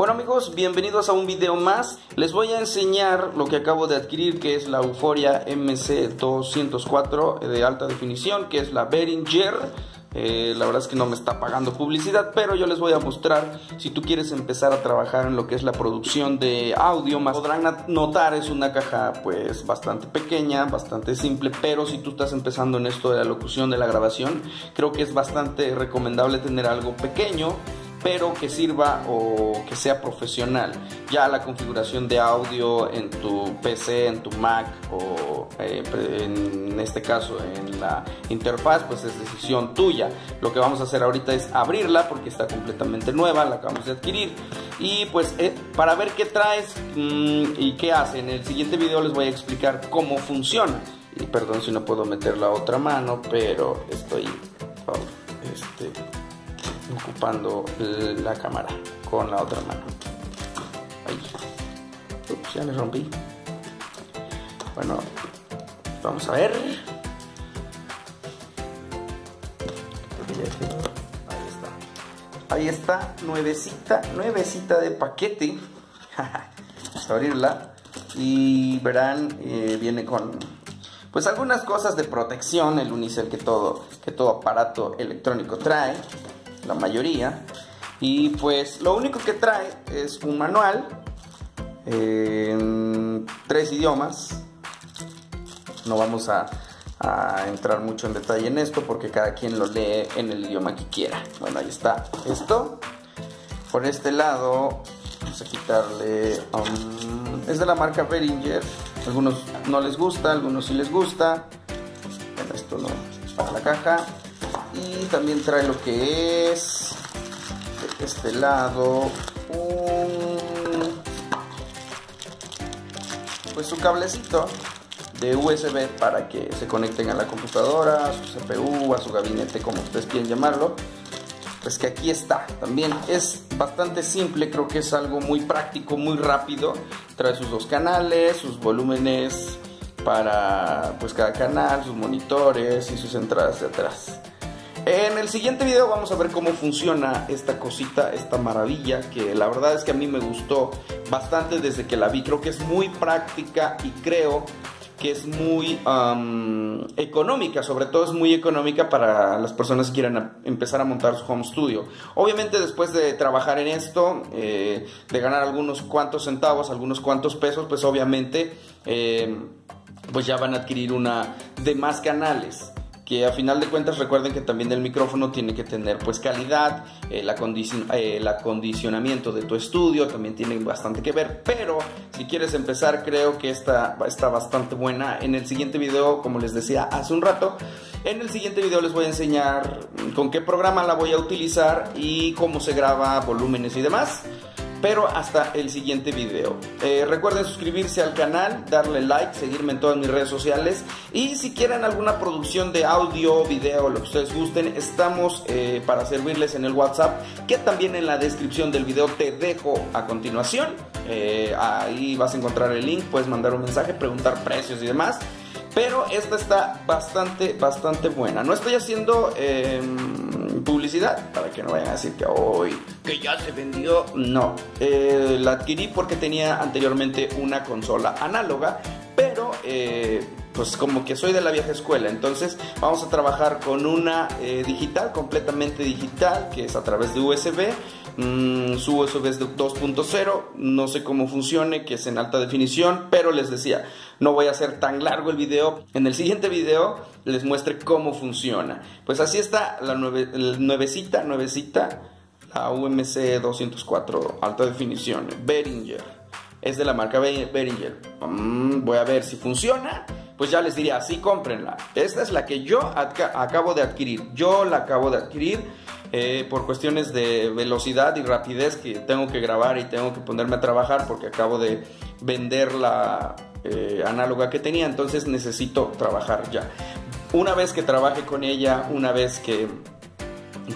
Bueno amigos, bienvenidos a un video más. Les voy a enseñar lo que acabo de adquirir, que es la Euforia MC204 de alta definición, que es la Behringer. Eh, la verdad es que no me está pagando publicidad, pero yo les voy a mostrar si tú quieres empezar a trabajar en lo que es la producción de audio. Más podrán notar es una caja pues bastante pequeña, bastante simple, pero si tú estás empezando en esto de la locución, de la grabación, creo que es bastante recomendable tener algo pequeño pero que sirva o que sea profesional. Ya la configuración de audio en tu PC, en tu Mac o eh, en este caso en la interfaz, pues es decisión tuya. Lo que vamos a hacer ahorita es abrirla porque está completamente nueva, la acabamos de adquirir. Y pues eh, para ver qué traes mm, y qué hace, en el siguiente video les voy a explicar cómo funciona. Y perdón si no puedo meter la otra mano, pero estoy... este, ocupando la cámara con la otra mano. Ahí. Ya me rompí. Bueno, vamos a ver. Ahí está. Ahí está, nuevecita, nuevecita de paquete. vamos a abrirla. Y verán, eh, viene con pues algunas cosas de protección, el unicel que todo, que todo aparato electrónico trae la mayoría. Y pues lo único que trae es un manual en tres idiomas. No vamos a, a, entrar mucho en detalle en esto porque cada quien lo lee en el idioma que quiera. Bueno, ahí está esto. Por este lado, vamos a quitarle... Um, es de la marca Behringer. Algunos no les gusta, algunos sí les gusta. Bueno, esto no para la caja y también trae lo que es de este lado un pues su cablecito de USB para que se conecten a la computadora, a su CPU, a su gabinete, como ustedes quieren llamarlo. Pues que aquí está. También es bastante simple, creo que es algo muy práctico, muy rápido. Trae sus dos canales, sus volúmenes para pues cada canal, sus monitores y sus entradas de atrás. En el siguiente video vamos a ver cómo funciona esta cosita, esta maravilla, que la verdad es que a mí me gustó bastante desde que la vi. Creo que es muy práctica y creo que es muy económica, sobre todo es muy económica para las personas que quieran empezar a montar su home studio. Obviamente después de trabajar en esto, eh, de ganar algunos cuantos centavos, algunos cuantos pesos, pues obviamente eh, pues ya van a adquirir una de más canales que a final de cuentas recuerden que también el micrófono tiene que tener pues calidad, el, eh, el acondicionamiento de tu estudio también tiene bastante que ver, pero si quieres empezar creo que esta está bastante buena. En el siguiente video, como les decía hace un rato, en el siguiente video les voy a enseñar con qué programa la voy a utilizar y cómo se graba volúmenes y demás pero hasta el siguiente video. Eh, recuerden suscribirse al canal, darle like, seguirme en todas mis redes sociales y si quieren alguna producción de audio, video, lo que ustedes gusten, estamos eh, para servirles en el WhatsApp que también en la descripción del video te dejo a continuación. Eh, ahí vas a encontrar el link, puedes mandar un mensaje, preguntar precios y demás. Pero esta está bastante, bastante buena. No estoy haciendo publicidad para que no vayan a decir que hoy que ya se vendió. No, eh, la adquirí porque tenía anteriormente una consola análoga, pero eh, pues como que soy de la vieja escuela, entonces vamos a trabajar con una eh, digital, completamente digital, que es a través de USB. Mm, su USB es de 2.0, no sé cómo funcione, que es en alta definición, pero les decía, no voy a hacer tan largo el video. En el siguiente video les muestre cómo funciona. Pues así está la nuevecita, nuevecita, la UMC 204 alta definición, Behringer. Es de la marca Behringer. Mm, voy a ver si funciona pues ya les diría, así cómprenla. Esta es la que yo acabo de adquirir. Yo la acabo de adquirir eh, por cuestiones de velocidad y rapidez que tengo que grabar y tengo que ponerme a trabajar porque acabo de vender la eh, análoga que tenía, entonces necesito trabajar ya. Una vez que trabaje con ella, una vez que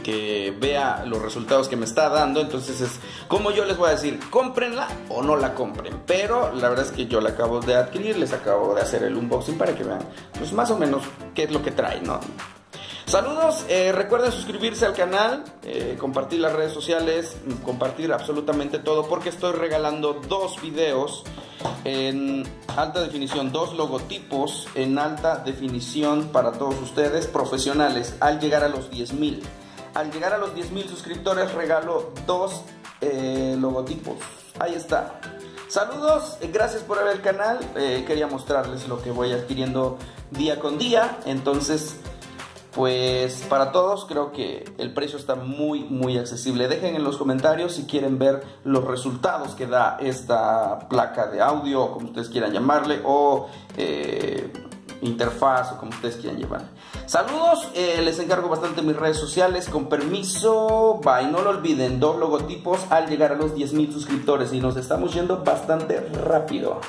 que vea los resultados que me está dando. Entonces es como yo les voy a decir, cómprenla o no la compren. Pero la verdad es que yo la acabo de adquirir, les acabo de hacer el unboxing para que vean, pues más o menos qué es lo que trae, ¿no? Saludos, eh, recuerden suscribirse al canal, eh, compartir las redes sociales, compartir absolutamente todo porque estoy regalando dos videos en alta definición, dos logotipos en alta definición para todos ustedes profesionales al llegar a los 10.000. Al llegar a los 10.000 suscriptores regalo dos eh, logotipos. Ahí está. Saludos, gracias por ver el canal. quería mostrarles lo que voy adquiriendo día con día. Entonces, pues para todos creo que el precio está muy muy accesible. Dejen en los comentarios si quieren ver los resultados que da esta placa de audio, como ustedes quieran llamarle, o eh, interfaz, o como ustedes quieran llamarle. Saludos, eh, les encargo bastante mis redes sociales, con permiso, bye, no lo olviden, dos logotipos al llegar a los 10.000 suscriptores y nos estamos yendo bastante rápido.